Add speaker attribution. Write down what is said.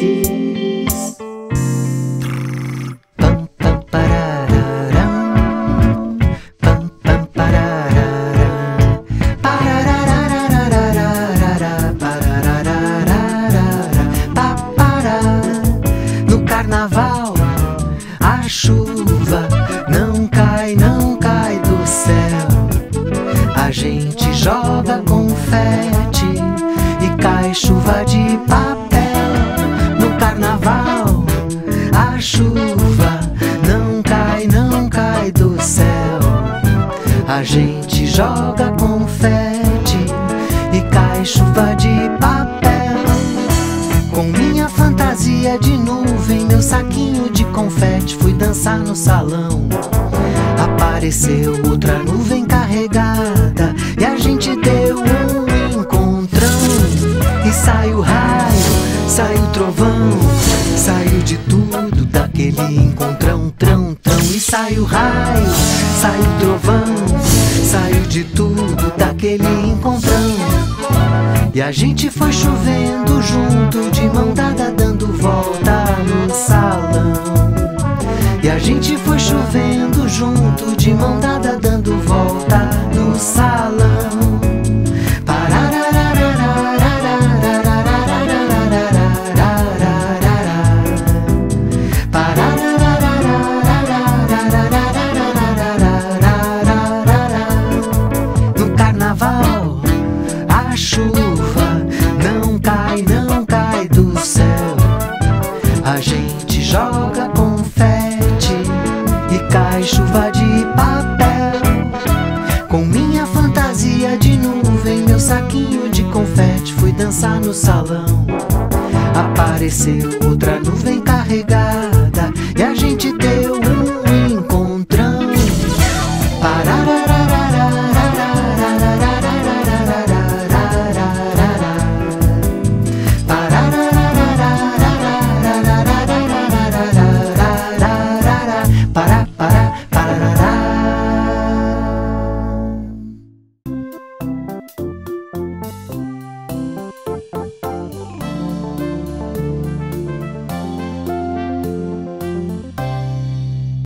Speaker 1: felizes. Pam, pam, pararam. Pam, pam, pararam. Pararararararara, parararararara, pa, pará. No carnaval, a chuva não cai, não cai do céu. A gente joga confete e cai chuva de papel. Chuva não cai, não cai do céu. A gente joga confete e cai chuva de papel. Com minha fantasia de nuvem, meu saquinho de confete, fui dançar no salão. Apareceu outra nuvem carregada e a gente deu um encontrão. E saiu raio, saiu trovão, saiu de tudo daquele encontrão, trão, trão. E saiu raio, saiu trovão, saiu de tudo daquele encontrão. E a gente foi chovendo junto, de mão dada, dando volta no salão. E a gente foi chovendo junto, de mão dada, dando volta no salão. Chuva não cai, não cai do céu. A gente joga confete e cai chuva de papel. Com minha fantasia de nuvem, meu saquinho de confete, fui dançar no salão. Apareceu outra nuvem carregada e a gente